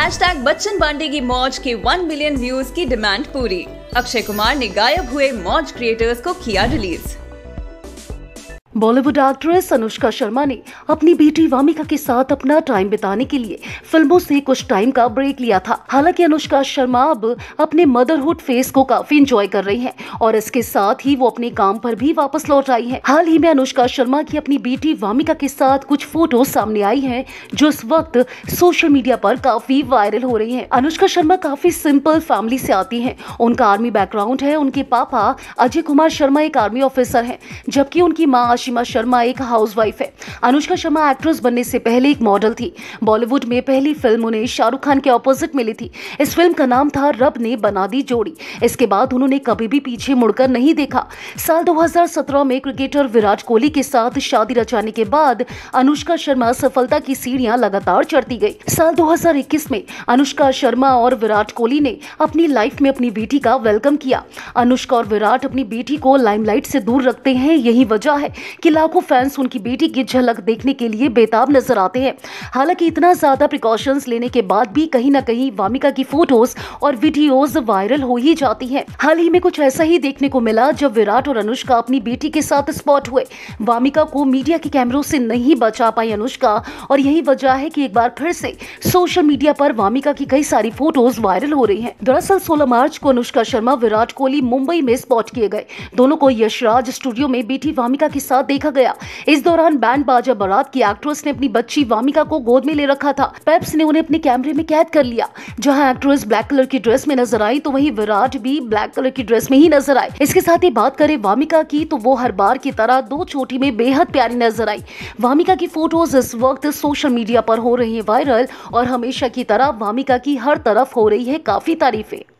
Hashtag Bachchan Pandey की मौज के वन मिलियन व्यूज़ की डिमांड पूरी अक्षय कुमार ने गायब हुए मौज क्रिएटर्स को किया release Bollywood actress Anushka Sharma ने अपनी बेटी वामिका के साथ अपना टाइम बिताने के लिए फ़िल्मों से कुछ टाइम का ब्रेक लिया था। हालाँकि अनुष्का शर्मा अब अपने मदरहुड फेस को काफ़ी इंजॉय कर रही हैं और इसके साथ ही वो अपने काम पर भी वापस लौट आई हैं। हाल ही में अनुष्का शर्मा की अपनी बेटी वामिका के साथ कुछ फ़ोटो सामने आई है, जो इस वक्त सोशल मीडिया पर काफ़ी वायरल हो रही है। अनुष्का शर्मा काफ़ी सिंपल फैमिली से आती है। उनका आर्मी बैकग्राउंड है, उनके पापा अजय कुमार शर्मा एक आर्मी ऑफिसर है, जबकि उनकी माँ आशिमा शर्मा एक हाउसवाइफ है। अनुष्का शर्मा एक्ट्रेस बनने से पहले एक मॉडल थी। बॉलीवुड में पहली फ़िल्म उन्हें शाहरुख खान के ऑपोजिट मिली थी। इस फ़िल्म का नाम था रब ने बना दी जोड़ी। इसके बाद उन्होंने कभी भी पीछे मुड़कर नहीं देखा। साल 2017 में क्रिकेटर विराट कोहली के साथ शादी रचाने के बाद अनुष्का शर्मा सफलता की सीढ़ियाँ लगातार चढ़ती गई। साल 2021 में अनुष्का शर्मा और विराट कोहली ने अपनी लाइफ में अपनी बेटी का वेलकम किया। अनुष्का और विराट अपनी बेटी को लाइमलाइट से दूर रखते हैं, यही वजह है कि लाखों फैंस उनकी बेटी की झलक देखने के लिए बेताब नज़र आते हैं। हालाँकि इतना ज़्यादा प्रिकॉशंस लेने के बाद भी कहीं ना कहीं वामिका की फ़ोटोज़ और वीडियोज़ वायरल हो ही जाती है। हाल ही में कुछ ऐसा ही देखने को मिला जब विराट और अनुष्का अपनी बेटी के साथ स्पॉट हुए। वामिका को मीडिया के कैमरों से नहीं बचा पाई अनुष्का और यही वजह है कि एक बार फिर से सोशल मीडिया पर वामिका की कई सारी फ़ोटोज़ वायरल हो रही हैं। दरअसल 16 मार्च को अनुष्का शर्मा, विराट कोहली, मुंबई में स्पॉट किए गए। दोनों को यशराज स्टूडियो में बेटी वामिका के साथ देखा गया। इस दौरान बैंड बाजा बारात की एक्ट्रेस ने अपनी बच्ची वामिका को गोद में ले रखा था। पेप्स ने उन्हें अपने कैमरे में कैद कर लिया। जहाँ एक्ट्रेस ब्लैक कलर की ड्रेस में नज़र आई तो वहीं विराट भी ब्लैक कलर की ड्रेस में ही नज़र आए। इसके साथ ही बात करें वामिका की तो वो हर बार की तरह दो चोटी में बेहद प्यारी नज़र आई। वामिका की फ़ोटोज़ इस वक्त सोशल मीडिया पर हो रही है वायरल, और हमेशा की तरह वामिका की हर तरफ़ हो रही है काफ़ी तारीफें।